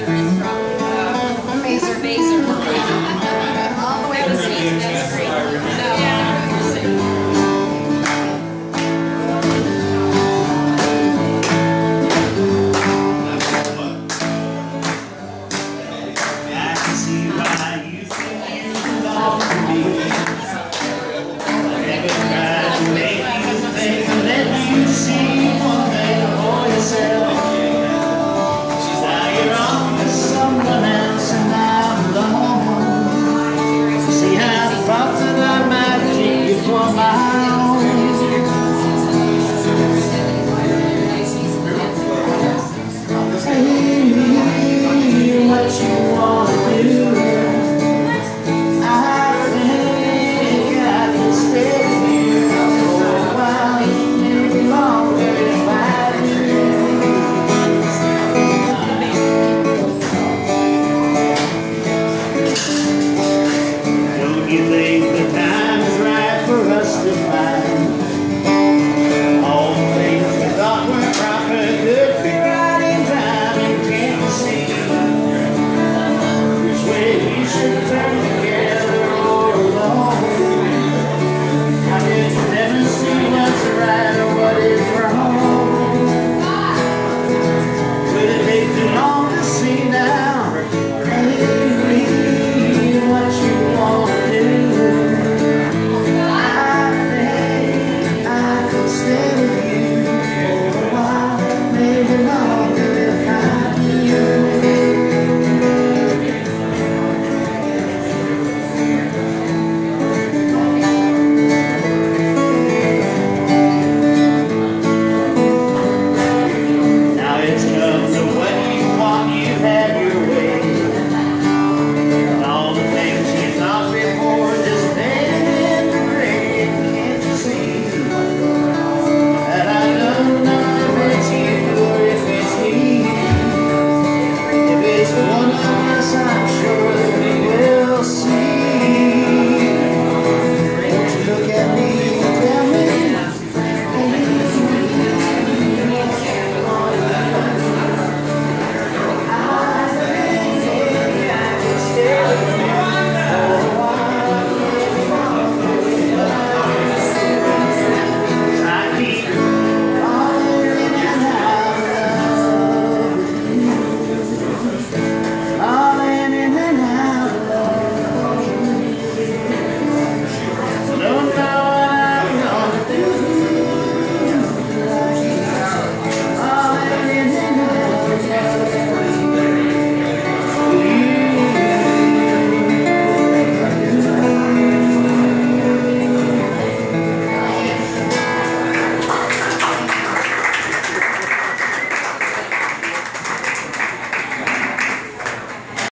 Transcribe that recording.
Mazer.